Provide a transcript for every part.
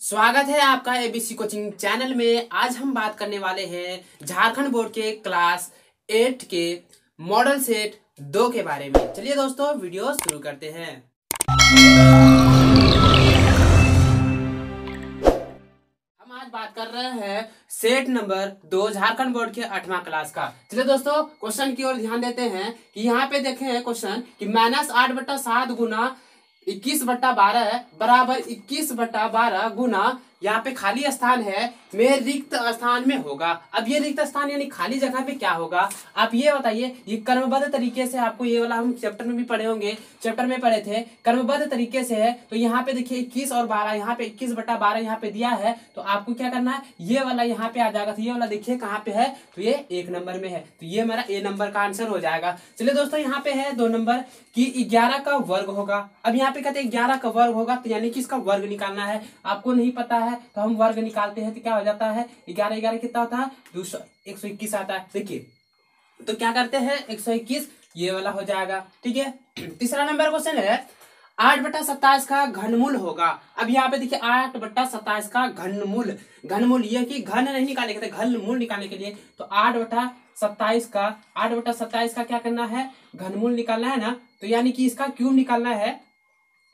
स्वागत है आपका एबीसी कोचिंग चैनल में। आज हम बात करने वाले हैं झारखंड बोर्ड के क्लास एट के मॉडल सेट दो के बारे में। चलिए दोस्तों वीडियो शुरू करते हैं। हम आज बात कर रहे हैं सेट नंबर दो झारखंड बोर्ड के आठवां क्लास का। चलिए दोस्तों क्वेश्चन की ओर ध्यान देते हैं कि यहाँ पे देखे क्वेश्चन कि माइनस आठ बटा सात गुना इक्कीस बट्टा बारह बराबर इक्कीस बट्टा बारह गुना यहाँ पे खाली स्थान है में रिक्त स्थान में होगा। अब ये रिक्त स्थान यानी खाली जगह पे क्या होगा? आप ये बताइए, ये कर्मबद्ध तरीके से आपको ये वाला हम चैप्टर में भी पढ़े होंगे। चैप्टर में पढ़े थे, कर्मबद्ध तरीके से है। तो यहाँ पे देखिए इक्कीस और बारह, यहाँ पे इक्कीस बटा बारह यहाँ पे दिया है। तो आपको क्या करना है? ये वाला यहाँ पे आ जाएगा। तो ये वाला देखिए कहाँ पे है? तो ये एक नंबर में है। तो ये मेरा ए नंबर का आंसर हो जाएगा। चलिए दोस्तों, यहाँ पे है दो नंबर की ग्यारह का वर्ग होगा। अब यहाँ पे कहते हैं ग्यारह का वर्ग होगा तो यानी कि इसका वर्ग निकालना है। आपको नहीं पता है तो हम वर्ग निकालते हैं तो क्या हो जाता है? ग्यारह ग्यारह कितना होता है? दो सौ, एक सौ इक्कीस आता है। देखिए तो क्या करते हैं? एक सौ इक्कीस, ये वाला हो जाएगा, ठीक है? तीसरा नंबर क्वेश्चन है, आठ बट्टा सत्ताईस का घनमूल होगा। अब यहाँ पे देखिए, आठ बट्टा सत्ताईस का घनमूल। घनमूल ये कि घन नहीं निकालने के घनमूल निकालने के लिए तो आठ बट्टा सत्ताईस का, आठ बट्टा सत्ताईस का क्या करना है? घनमूल निकालना है ना? तो यानी कि इसका क्यूब निकालना है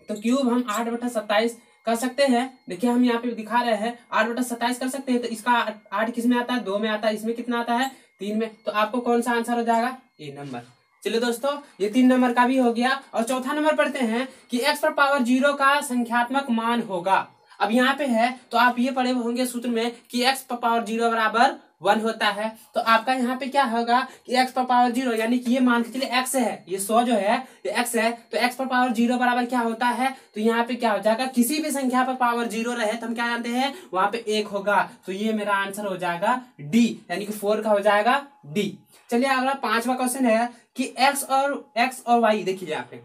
तो क्यूब हम आठ बटा सत्ताईस कर सकते हैं। देखिए, हम यहाँ पे दिखा रहे हैं, आठ बटा सत्ताईस कर सकते हैं तो इसका आठ किसमें आता है? दो में आता है, इसमें कितना आता है? तीन में। तो आपको कौन सा आंसर हो जाएगा? A number. चलिए दोस्तों, ये तीन नंबर का भी हो गया, और चौथा नंबर पढ़ते हैं कि एक्स पर पावर ज़ीरो का संख्यात्मक मान होगा। अब यहाँ पे है तो आप ये पढ़े होंगे सूत्र में कि एक्स पर पावर ज़ीरो बराबर वन होता है तो आपका यहाँ पे क्या होगा कि एक्स पर पावर ज़ीरो यानी कि ये मान के चलिए एक्स है, ये सौ जो है, ये एक्स है तो एक्स पर पावर ज़ीरो बराबर क्या होता है तो यहाँ पे क्या हो जाएगा, किसी भी संख्या पर पावर ज़ीरो रहे तो हम क्या जानते हैं, वहाँ पे एक होगा तो ये मेरा आंसर हो जाएगा डी यानी कि फोर का हो जाएगा डी चलिए अगला पांचवा क्वेश्चन है कि एक्स और एक्स और वाई देखिए यहाँ पे।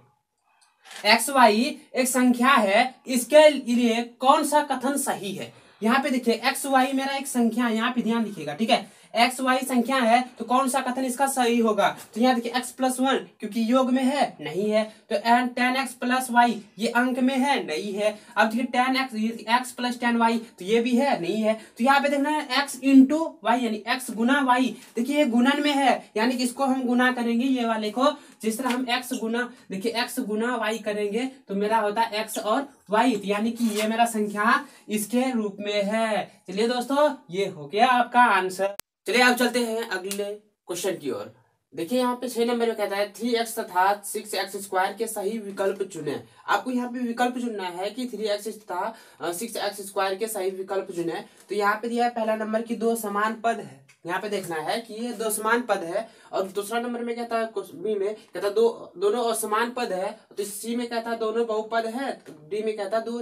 एक्स वाई एक संख्या है, इसके लिए कौन सा कथन सही है? यहाँ पे देखिए एक्स वाई मेरा एक संख्या यहाँ पे ध्यान दिखिएगा ठीक है? एक्स वाई संख्या है तो कौन सा कथन इसका सही होगा? तो यहाँ देखिए एक्स प्लस वन क्योंकि योग में है, नहीं है तो एन टेन एक्स प्लस वाई ये अंक में है, नहीं है। अब देखिए ten x x plus ten y तो ये भी है, नहीं है। तो यहाँ पे देखना है एक्स इंटू वाई यानी एक्स गुना वाई देखिए ये गुणन में है, यानी कि इसको हम गुना करेंगे, ये वाले को। जिस तरह हम एक्स गुना देखिए एक्स गुना वाई करेंगे तो मेरा होता है एक्स और वाई यानी कि ये मेरा संख्या इसके रूप में है। चलिए दोस्तों, ये हो गया आपका आंसर। चलिए आप चलते हैं अगले क्वेश्चन की ओर। देखिए, यहाँ पे छह नंबर में कहता है, थ्री एक्स तथा सिक्स एक्स स्क्वायर के सही विकल्प चुने। आपको यहाँ पे विकल्प चुनना है कि थ्री एक्स तथा सिक्स एक्स स्क्वायर के सही विकल्प चुने। तो यहाँ पे दिया है पहला नंबर की दो समान पद है। यहाँ पे देखना है कि ये दो समान पद है और दूसरा नंबर में कहता है बी में कहता दो, दोनों असमान पद है। तो सी में कहता दोनों बहुपद है। डी में कहता दो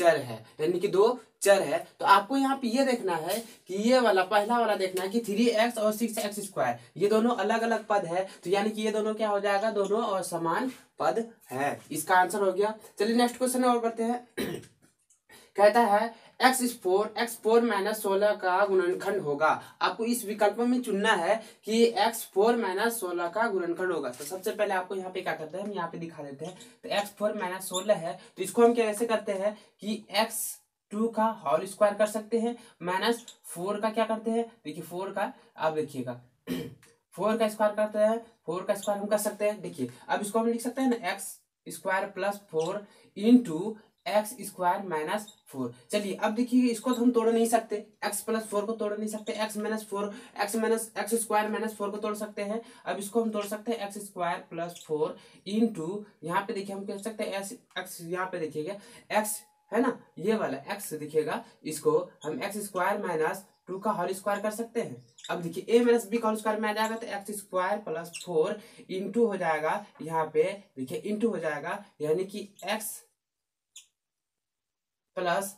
चर है, यानी कि दो चर है। तो आपको यहाँ पे ये देखना है कि ये वाला, पहला वाला देखना है कि थ्री एक्स और सिक्स एक्स स्क्वायर, ये दोनों अलग अलग पद है। तो यानी कि ये दोनों क्या हो जाएगा? दोनों और समान पद है। इसका आंसर हो गया। चलिए नेक्स्ट क्वेश्चन और बढ़ते हैं। कहता है X four X four minus सोलह का गुणनखंड होगा। आपको इस विकल्प में चुनना है कि एक्स फोर माइनस सोलह का गुणनखंड होगा। तो सबसे पहले आपको यहाँ पे क्या करते हैं? हम यहाँ पे दिखा देते हैं। तो एक्स फोर माइनस सोलह है। तो इसको हम कैसे करते हैं कि एक्स टू का होल स्क्वायर कर सकते हैं। माइनस फोर का क्या करते हैं? देखिए फोर का, आप देखिएगा। फोर का स्क्वायर करते हैं। फोर का स्क्वायर हम कर सकते हैं। देखिए, अब इसको हम लिख सकते हैं ना X square plus four into X square minus four चलिए, अब देखिए, इसको तो हम तोड़ नहीं सकते। एक्स प्लस फोर को तोड़ नहीं सकते। X minus four X minus X square minus four को तोड़ सकते हैं। अब इसको हम तोड़ सकते हैं X square plus four into यहाँ पे देखिए हम कह सकते हैं? एक्स यहाँ पे देखिएगा। एक्स है ना? ये वाला एक्स दिखेगा। इसको हम एक्स स्क्वायर माइनस टू का होल स्क्वायर कर सकते हैं। अब देखिए ए माइनस बी का होल स्क्वायर में आ जाएगा तो X square plus four into हो जाएगा यहाँ पे। देखिए इंटू हो जाएगा, यानी कि X plus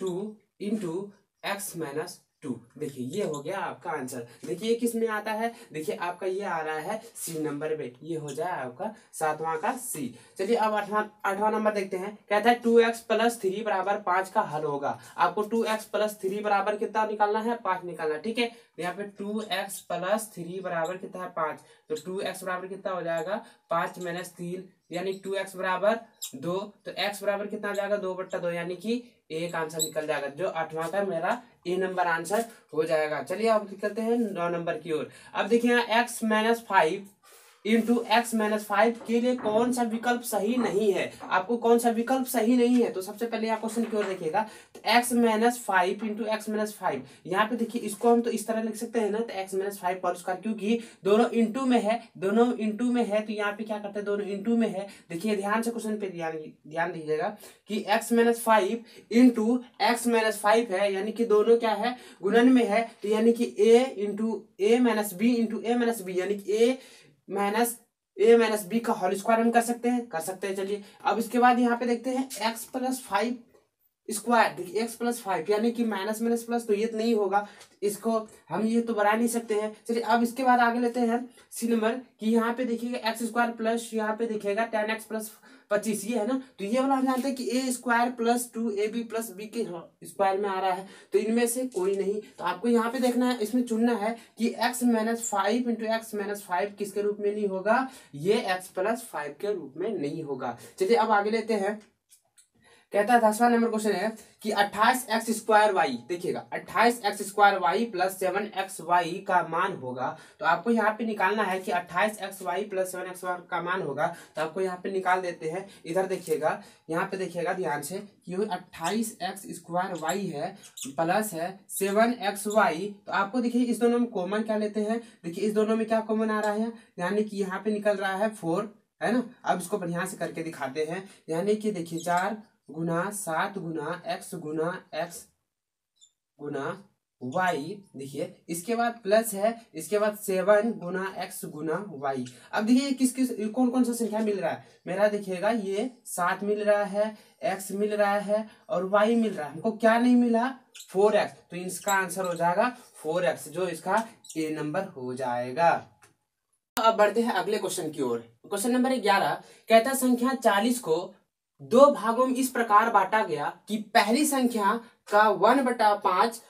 two into X minus two देखिए, ये हो गया आपका आंसर देखिए किसमें आता है? देखिए, आपका ये आ रहा है सी नंबर में ये हो जाए आपका सातवां का सी चलिए, अब आठवां आठवां नंबर देखते हैं. कहता है टू एक्स प्लस थ्री बराबर पाँच का हल होगा. आपको टू एक्स प्लस थ्री बराबर कितना निकालना है? पाँच निकालना ठीक है? यहाँ पे टू एक्स प्लस थ्री बराबर कितना है पाँच। तो टू एक्स बराबर कितना हो जाएगा? पाँच माइनस तीन, यानी टू एक्स बराबर दो। तो एक्स बराबर कितना हो जाएगा? दो बट्टा दो, यानी कि एक आंसर निकल जाएगा, जो आठवां का मेरा ए नंबर आंसर हो जाएगा। चलिए अब निकलते हैं नौ नंबर की ओर। अब देखिए यहाँ X minus five into X minus five के लिए कौन सा विकल्प सही नहीं है? आपको कौन सा विकल्प सही नहीं है? तो सबसे पहले आप क्वेश्चन की ओर देखिएगा। तो X minus five into X minus five यहाँ पे देखिए, इसको हम तो इस तरह लिख सकते हैं ना तो एक्स माइनस फाइव पर स्क्वायर क्योंकि दोनों इंटू में है, दोनों इंटू में है तो यहाँ पे क्या करते हैं? दोनों इंटू में है। देखिए, ध्यान से क्वेश्चन पे ध्यान दीजिएगा कि X minus five into X minus five है, यानी कि दोनों क्या है? गुणन में है तो यानी कि A into A minus B into A minus B यानी कि A minus A minus B का होल स्क्वायर हम कर सकते हैं, कर सकते हैं, चलिए। अब इसके बाद यहाँ पे देखते हैं एक्स प्लस फाइव स्क्वायर देखिए एक्स प्लस फाइव यानी कि माइनस माइनस प्लस तो ये तो नहीं होगा, इसको हम ये तो बना नहीं सकते हैं। चलिए, अब इसके बाद आगे लेते हैं सी नंबर कि यहाँ पे देखिएगा एक्स स्क्वायर प्लस यहाँ पे देखिएगा टेन एक्स प्लस पच्चीस, ये है ना? तो ये वाला हम जानते हैं कि A square plus two A B plus B के स्क्वायर में आ रहा है। तो इनमें से कोई नहीं। तो आपको यहाँ पे देखना है, इसमें चुनना है कि X minus five into X minus five किसके रूप में नहीं होगा? ये एक्स प्लस फाइव के रूप में नहीं होगा। चलिए, अब आगे लेते हैं। कहता है दसवां नंबर क्वेश्चन है कि अट्ठाईस एक्स स्क्वायर वाई देखिएगा, अट्ठाईस X square Y plus seven X Y का मान होगा तो आपको यहाँ पे निकालना है कि अट्ठाईस X Y plus seven X Y का मान होगा तो आपको यहाँ पे निकाल देते हैं, इधर देखिएगा, यहाँ पे देखिएगा ध्यान से कि अट्ठाईस एक्स स्क्वायर वाई है प्लस है सेवन एक्स वाई तो आपको देखिए इस दोनों में कॉमन क्या लेते हैं, देखिए इस दोनों में क्या कॉमन आ रहा है, यानी कि यहाँ पे निकल रहा है फोर है ना, अब इसको बढ़िया से करके दिखाते हैं, यानी कि देखिए चार गुना सात गुना एक्स गुना एक्स गुना वाई देखिए, इसके बाद प्लस है, इसके बाद सेवन गुना एक्स गुना वाई अब देखिए, किस किस कौन कौन सा संख्या मिल रहा है? मेरा देखिएगा, ये सात मिल रहा है एक्स मिल रहा है और वाई मिल रहा है। हमको क्या नहीं मिला? फोर एक्स तो इसका आंसर हो जाएगा फोर एक्स जो इसका ए नंबर हो जाएगा। अब बढ़ते हैं अगले क्वेश्चन की ओर। क्वेश्चन नंबर ग्यारह। कहता संख्या चालीस को दो भागों में इस प्रकार बांटा गया कि पहली संख्या का वन बटा पाँच,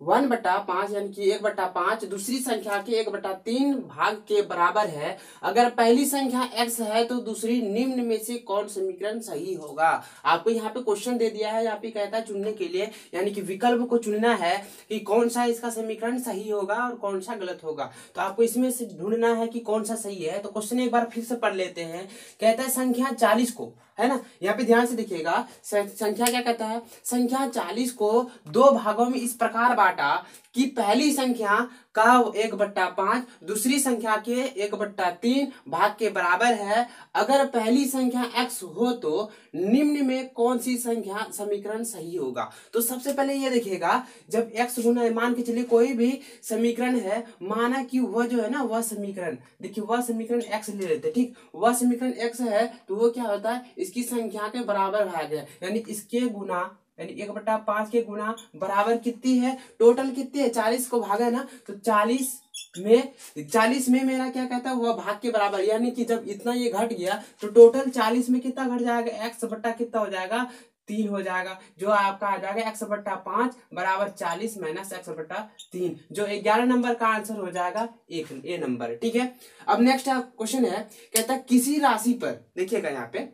वन बटा पाँच यानी कि एक बटा पाँच, दूसरी संख्या के एक बटा तीन भाग के बराबर है। अगर पहली संख्या x है तो दूसरी निम्न में से कौन समीकरण सही होगा? आपको यहाँ पे क्वेश्चन दे दिया है, यहाँ पे कहता है चुनने के लिए, यानी कि विकल्प को चुनना है कि कौन सा इसका समीकरण सही होगा और कौन सा गलत होगा। तो आपको इसमें से ढूंढना है कि कौन सा सही है। तो क्वेश्चन एक बार फिर से पढ़ लेते हैं। कहता है संख्या चालीस को। है ना? यहाँ पे ध्यान से देखिएगा संख्या क्या कहता है? संख्या चालीस को दो भागों में इस प्रकार बांटा कि पहली संख्या का एक बट्टा पाँच, दूसरी संख्या के एक बट्टा तीन भाग के बराबर है। अगर पहली संख्या x हो तो निम्न में कौन सी संख्या समीकरण सही होगा? तो सबसे पहले ये देखिएगा, जब x गुना मान के चलिए, कोई भी समीकरण है, माना कि वह जो है ना, वह समीकरण, देखिए वह समीकरण x ले लेते ठीक? वह समीकरण x है तो वो क्या होता है? इसकी संख्या के बराबर भाग है, यानी इसके गुना यानी एक बटा पाँच के गुना बराबर कितनी है? टोटल कितनी है? चालीस को भागा ना तो चालीस में चालीस में मेरा क्या कहता है, वह भाग के बराबर। यानी कि जब इतना ये घट गया तो टोटल चालीस में कितना घट जाएगा? एक्स बट्टा कितना हो जाएगा? तीन हो जाएगा। जो आपका आ जाएगा एक्स बट्टा पाँच बराबर चालीस माइनस एक्स बट्टा तीन। जो ग्यारह नंबर का आंसर हो जाएगा, एक, ए नंबर ठीक है? अब नेक्स्ट क्वेश्चन है, कहता किसी राशि पर, देखिएगा यहाँ पे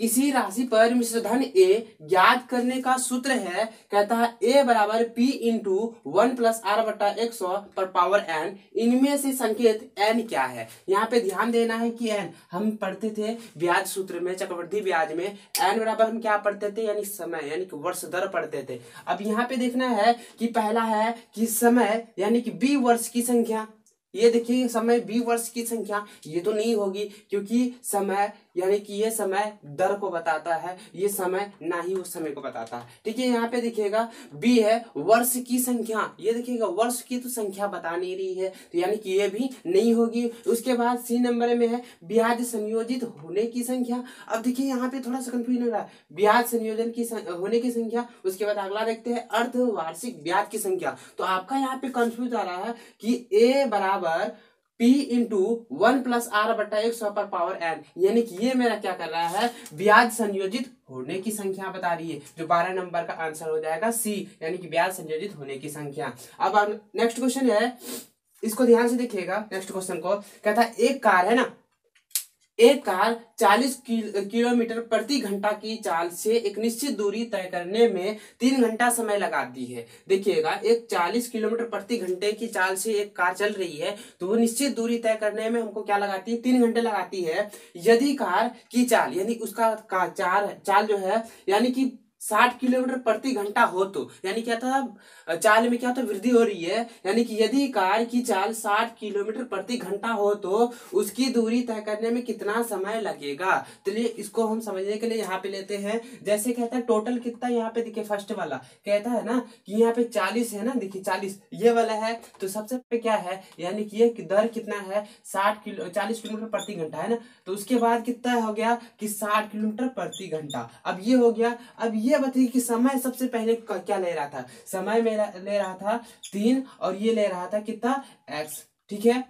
किसी राशि पर मिश्र धन ए ज्ञात करने का सूत्र है, कहता है ए बराबर P into one plus R बटा एक सौ पर पावर एन इनमें से संकेत एन क्या है? यहाँ पे ध्यान देना है कि एन हम पढ़ते थे ब्याज सूत्र में चक्रवर्ती ब्याज में एन बराबर हम क्या पढ़ते थे? यानी समय, यानी कि वर्ष दर पढ़ते थे। अब यहाँ पे देखना है कि पहला है कि समय, यानी कि बी वर्ष की संख्या। ये देखिए, समय बी वर्ष की संख्या, ये तो नहीं होगी, क्योंकि समय यानी कि ये समय दर को बताता है, ये समय ना ही उस समय को बताता है। ठीक है, यहाँ पे देखिएगा, बी है वर्ष की संख्या। ये देखिएगा, वर्ष की तो संख्या बता नहीं रही है तो यानी कि ये भी नहीं होगी। उसके बाद सी नंबर में है, ब्याज संयोजित होने की संख्या। अब देखिए, यहाँ पे थोड़ा सा कंफ्यूजन हो रहा है। ब्याज संयोजन की सं... होने की संख्या, उसके बाद अगला देखते हैं, अर्धवार्षिक ब्याज की संख्या। तो आपका यहाँ पे कंफ्यूज आ रहा है कि ए बराबर P into one plus R बटा एक सौ पर पावर एन यानी कि ये मेरा क्या कर रहा है? ब्याज संयोजित होने की संख्या बता रही है, जो बारह नंबर का आंसर हो जाएगा सी यानी कि ब्याज संयोजित होने की संख्या। अब नेक्स्ट क्वेश्चन है, इसको ध्यान से देखिएगा नेक्स्ट क्वेश्चन को। कहता है, एक कार है ना एक कार 40 किलोमीटर प्रति घंटा की चाल से एक निश्चित दूरी तय करने में तीन घंटा समय लगाती है। देखिएगा, एक 40 किलोमीटर प्रति घंटे की चाल से एक कार चल रही है तो वो निश्चित दूरी तय करने में हमको क्या लगाती है? तीन घंटे लगाती है। यदि कार की चाल, यानी उसका चार, चाल जो है, यानी कि साठ किलोमीटर प्रति घंटा हो तो यानी क्या था? चाल में क्या होता है वृद्धि हो रही है? यानी कि यदि कार की चाल साठ किलोमीटर प्रति घंटा हो तो उसकी दूरी तय करने में कितना समय लगेगा? चलिए तो इसको हम समझने के लिए यहाँ पे लेते हैं। जैसे कहता है टोटल कितना यहाँ पे? देखिए फ़र्स्ट वाला। कहता है ना कि यहाँ पे चालीस है ना? देखिए, चालीस। ये वाला है। तो सबसे पे क्या है? यानी कि ये दर कितना है? साठ किलो, चालीस किलोमीटर प्रति घंटा, है ना? तो उसके बाद कितना हो गया कि साठ किलोमीटर प्रति घंटा। अब ये हो गया। अब ये बताइए कि समय सबसे पहले क्या ले रहा था? समय मेरा ले रहा था तीन और ये ले रहा था कितना? एक्स ठीक है?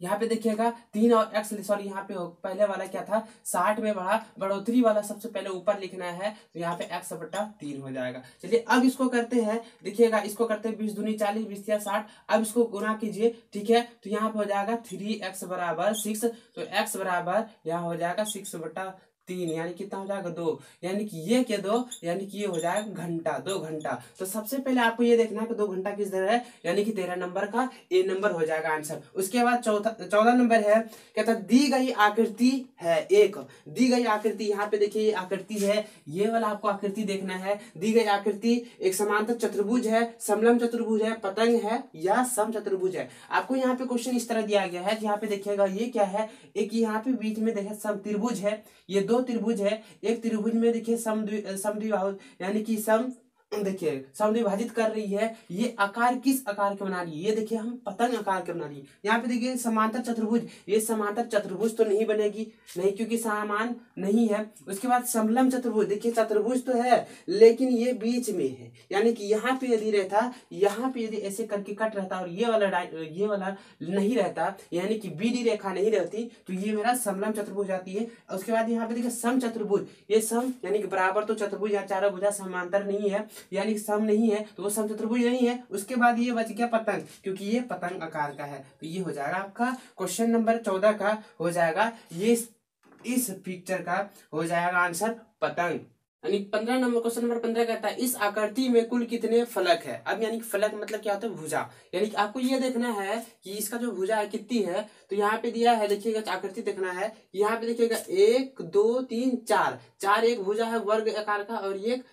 यहाँ पे देखिएगा, तीन और एक्स सॉरी यहाँ पे पहले वाला क्या था? साठ में बढ़ा, बढ़ोतरी वाला सबसे पहले ऊपर लिखना है तो यहाँ पे एक्स बट्टा तीन हो जाएगा। चलिए, अब इसको करते हैं, देखिएगा, इसको करते हैं, बीस दूनी चालीस, बीस या साठ, अब इसको गुना कीजिए, ठीक है? तो यहाँ पे हो जाएगा थ्री एक्स बराबर सिक्स तो एक्स बराबर यहाँ हो जाएगा सिक्स बट्टा तीन, यानी कितना हो जाएगा दो, यानी कि ये क्या दो, यानी कि ये हो जाएगा घंटा, दो घंटा। तो सबसे पहले आपको ये देखना है कि दो घंटा किस तरह है, यानी कि तेरह नंबर का ए नंबर हो जाएगा आंसर। उसके बाद चौथा, चौदह नंबर है, कहता दी गई आकृति है एक। दी गई आकृति, यहाँ पे देखिए, ये आकृति है, ये वाला आपको आकृति देखना है। दी गई आकृति, एक समांतर चतुर्भुज है समलम चतुर्भुज है, पतंग है, या सम चतुर्भुज है। आपको यहाँ पे क्वेश्चन इस तरह दिया गया है यहाँ पे देखिएगा, ये क्या है? एक यहाँ पे बीच में देखे सम त्रिभुज है, ये दो त्रिभुज है। एक त्रिभुज में देखिए समद्विबाहु यानी कि सम देखिए समद्विभाजित कर रही है, ये आकार किस आकार के बना रही है? ये देखिए, हम पतंग आकार के बना रही है। यहाँ पे देखिए, समांतर चतुर्भुज। ये समांतर चतुर्भुज तो नहीं बनेगी, नहीं क्योंकि समान नहीं है। उसके बाद समलम चतुर्भुज। देखिए, चतुर्भुज तो है, लेकिन ये बीच में है। यानी कि यहाँ पे यदि रहता, यहाँ पे यदि ऐसे करके कट रहता और ये वाला ये वाला नहीं रहता, यानी कि बीडी रेखा नहीं रहती तो ये मेरा समलम चतुर्भुज आती है। उसके बाद यहाँ पे देखिए, सम चतुर्भुज। ये सम, यानी कि बराबर तो चतुर्भुज या चारों भुजा समांतर नहीं है। यानी सम नहीं है तो वो सम चतुर्भुज नहीं है। उसके बाद ये बच गया पतंग, क्योंकि ये पतंग आकार का है। तो ये हो जाएगा आपका क्वेश्चन नंबर चौदह का हो जाएगा। ये इस पिक्चर का हो जाएगा आंसर पतंग। यानी पंद्रह नंबर क्वेश्चन नंबर पंद्रह कहता है, इस आकृति में कुल कितने फलक है? अब यानी फलक मतलब क्या होता है? भुजा। यानी कि आपको ये देखना है कि इसका जो भुजा है, कितनी है? तो यहाँ पे दिया है, देखिएगा आकृति देखना है। यहाँ पे देखिएगा, एक, दो, तीन, चार। चार एक भुजा है, वर्ग आकार का, और एक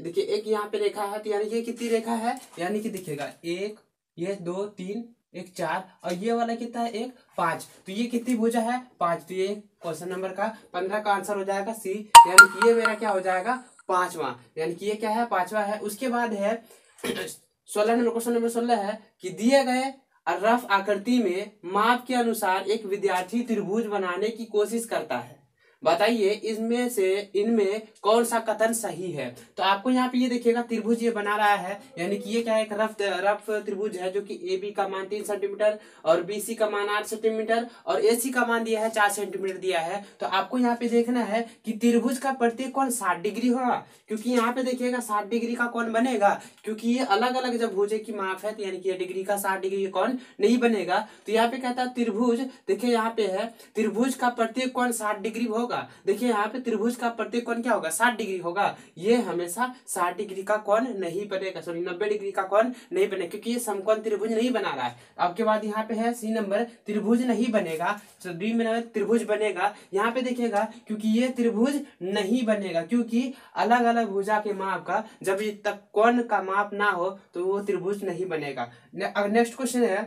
देखिए, एक यहाँ पे रेखा है तो यानी ये कितनी रेखा है? यानी कि देखिएगा, एक, ये दो, तीन, एक, चार, और ये वाला कितना है? एक, पाँच। तो ये कितनी भुजा है? पाँच। तो ये क्वेश्चन नंबर का पंद्रह का आंसर हो जाएगा, सी। यानी कि ये मेरा क्या हो जाएगा? पांचवा। यानी कि ये क्या है? पांचवा है। उसके बाद है, सोलह नंबर, क्वेश्चन नंबर सोलह है कि दिए गए रफ आकृति में माप के अनुसार एक विद्यार्थी त्रिभुज बनाने की कोशिश करता है। बताइए इसमें से, इनमें कौन सा कथन सही है? तो आपको यहाँ पे ये देखिएगा, त्रिभुज ये बना रहा है, यानी कि ये क्या है, एक रफ रफ त्रिभुज है, जो कि ए बी का मान तीन सेंटीमीटर और बी सी का मान आठ सेंटीमीटर और ए सी का मान दिया है, चार सेंटीमीटर दिया है। तो आपको यहाँ पे देखना है कि त्रिभुज का प्रत्येक कोण साठ डिग्री होगा, क्योंकि यहाँ पे देखिएगा, साठ डिग्री का कौन बनेगा, क्योंकि ये अलग अलग जब भुजे की माफ़ है तो यानी कि डिग्री का साठ डिग्री कौन नहीं बनेगा। तो यहाँ पे कहता है, त्रिभुज देखिये यहाँ पे है, त्रिभुज का प्रत्येक कौन साठ डिग्री होगा होगा? देखिए, यहाँ पे त्रिभुज का प्रत्येक कोण क्या होगा? साठ डिग्री होगा। ये हमेशा साठ डिग्री का कोण नहीं बनेगा। सॉरी नब्बे डिग्री का कोण नहीं बनेगा, क्योंकि ये समकोण त्रिभुज नहीं बना रहा है। आपके बाद यहाँ पे है सी नंबर, त्रिभुज नहीं बनेगा। डी में त्रिभुज बनेगा। यहाँ पे देखिएगा, क्योंकि ये त्रिभुज नहीं बनेगा, क्योंकि अलग अलग भुजा के माप का, जब तक कोण का माप ना हो तो वो त्रिभुज नहीं बनेगा। नेक्स्ट क्वेश्चन है।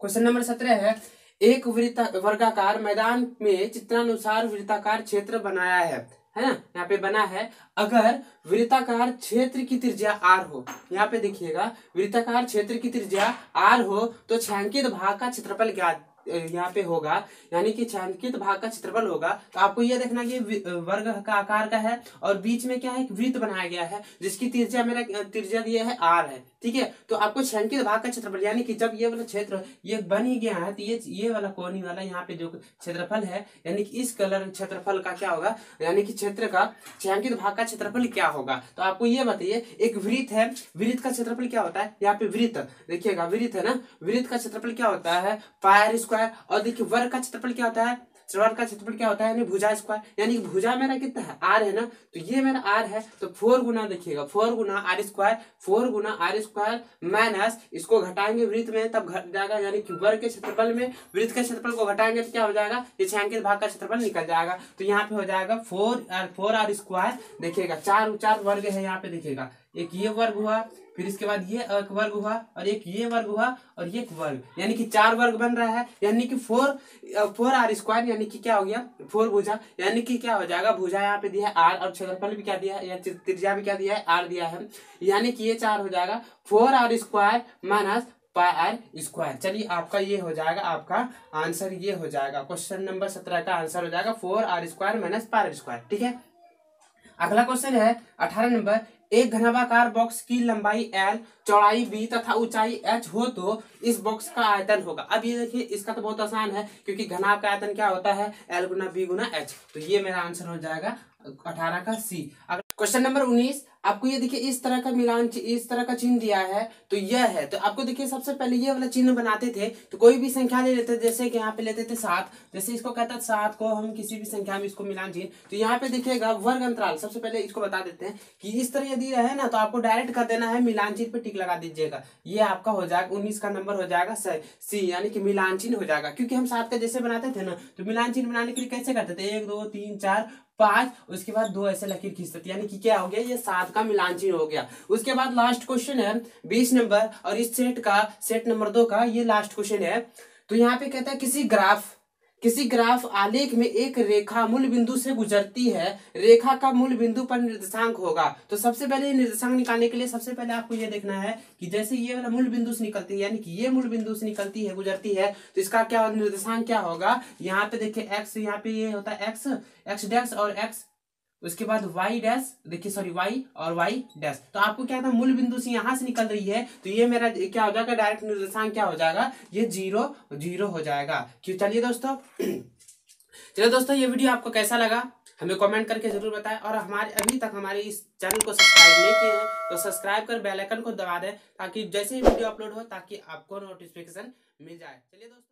क्वेश्चन नंबर सत्रह है। एक वृत्ता, वर्गाकार मैदान में चित्रानुसार वृत्ताकार क्षेत्र बनाया है है ना? यहाँ पे बना है। अगर वृत्ताकार क्षेत्र की त्रिज्या आर हो, यहाँ पे देखिएगा, वृत्ताकार क्षेत्र की त्रिज्या आर हो तो छांकित भाग का क्षेत्रफल ज्ञात, यहाँ पे होगा। यानी कि छांकित भाग का क्षेत्रफल होगा। तो आपको यह देखना कि वर्ग का आकार का है, और बीच में क्या है? एक वृत्त बनाया गया है, जिसकी त्रिज्या मेरा, त्रिज्या दिया है आर है। ठीक है? तो आपको छांकित भाग का क्षेत्रफल, यानी कि जब ये वाला क्षेत्र, ये बन ही गया है तो ये ये वाला कोनी वाला यहाँ पे जो क्षेत्रफल है, यानी कि इस कलर क्षेत्रफल का क्या होगा? यानी कि क्षेत्र का छांकित भाग का क्षेत्रफल क्या होगा? तो आपको ये बताइए, एक वृत्त है, वृत्त का क्षेत्रफल क्या होता है? यहाँ पे वृत्त, देखिएगा, वृत्त है ना? वृत्त का क्षेत्रफल क्या होता है? पायर स्क्वायर और देखिए, वर्ग का क्षेत्रफल क्या होता है? वर्ग का क्षेत्रफल क्या होता है? यानी भुजा स्क्वायर यानी भुजा मेरा कितना है? आर है ना? तो ये मेरा आर है तो फोर गुना देखिएगा फोर गुना आर स्क्वायर फोर गुना आर स्क्वायर माइनस इसको घटाएँगे वृत्त में, तब घट जाएगा। यानी कि वर्ग के क्षेत्रफल में, वृत्त के क्षेत्रफल को घटाएँगे तो क्या हो जाएगा? ये छायांकित भाग का क्षेत्रफल निकल जाएगा। तो यहाँ पे हो जाएगा four R four R square देखिएगा, चार चार वर्ग है यहाँ पे, देखिएगा। एक ये वर्ग हुआ, फिर इसके बाद ये एक वर्ग हुआ, और एक ये वर्ग हुआ, और ये एक वर्ग। यानी कि चार वर्ग बन रहा है, यानी कि फोर फोर आर स्क्वायर यानी कि क्या हो गया? फोर भुजा, यानी कि क्या हो जाएगा? भुजा यहाँ पे दिया है आर और क्षेत्रफल भी क्या दिया है? त्रिज्या भी क्या दिया है? आर दिया है। यानी कि ये चार हो जाएगा four R square minus pi R square चलिए, आपका ये हो जाएगा, आपका आंसर ये हो जाएगा। क्वेश्चन नंबर सत्रह का आंसर हो जाएगा four are square minus par square ठीक है? अगला क्वेश्चन है, अठारह नंबर एक घनाभाकार बॉक्स की लंबाई एल चौड़ाई बी तथा ऊंचाई एच हो तो इस बॉक्स का आयतन होगा। अब ये देखिए, इसका तो बहुत आसान है, क्योंकि घना का आयतन क्या होता है? एल गुना बी गुना एच तो ये मेरा आंसर हो जाएगा अठारह का सी अगर क्वेश्चन नंबर उन्नीस। आपको ये देखिए, इस तरह का मिलान इस तरह का चिन्ह दिया है तो यह है। तो आपको देखिए, सबसे पहले ये वाला चिन्ह बनाते थे तो कोई भी संख्या ले लेते जैसे कि यहाँ पे लेते थे सात, जैसे इसको कहता है सात को हम किसी भी संख्या में इसको मिलान चिन्ह तो यहाँ पे देखिएगा, वर्ग अंतराल, सबसे पहले इसको बता देते हैं कि इस तरह यदि रहे ना तो आपको डायरेक्ट कर देना है, मिलान चिन्ह पे टिक लगा दीजिएगा। ये आपका हो जाएगा, उन्नीस का नंबर हो जाएगा, सी यानी कि मिलान चिन्ह हो जाएगा। क्योंकि हम सात का जैसे बनाते थे ना तो मिलान चिन्ह बनाने के लिए कैसे करते थे? एक, दो, तीन, चार, पाँच उसके बाद दो ऐसे लकीर खींचते थे। यानी कि क्या हो गया, ये सात का मिलान हो गया। उसके बाद लास्ट क्वेश्चन है, बीस नंबर, और इस सेट का सेट नंबर दो का ये लास्ट क्वेश्चन है। तो यहाँ पे कहता है, किसी ग्राफ किसी ग्राफ आलेख में एक रेखा मूल बिंदु से गुजरती है। रेखा का मूल बिंदु पर निर्देशांक होगा। तो सबसे पहले निर्देशांक निकालने के लिए सबसे पहले आपको ये देखना है कि जैसे ये वाला मूल बिंदु से निकलती है, यानी कि ये मूल बिंदु से निकलती है, गुजरती है तो इसका क्या निर्देशांक क्या होगा? यहाँ पे देखिए एक्स यहाँ पे ये होता है एक्स एक्स डैश और एक्स उसके बाद y डैश देखिए सॉरी y और y डैश तो आपको क्या था, मूल बिंदु से यहाँ से निकल रही है तो ये मेरा क्या हो जाएगा डायरेक्ट निर्देशांक क्या हो जाएगा, ये ज़ीरो ज़ीरो हो जाएगा। क्यों? चलिए दोस्तों चलिए दोस्तों, ये वीडियो आपको कैसा लगा, हमें कमेंट करके ज़रूर बताएँ, और हमारे, अभी तक हमारे इस चैनल को सब्सक्राइब नहीं किए हैं तो सब्सक्राइब कर बेल आइकन को दबा दें, ताकि जैसे ही वीडियो अपलोड हो, ताकि आपको नोटिफिकेशन मिल जाए। चलिए दोस्तों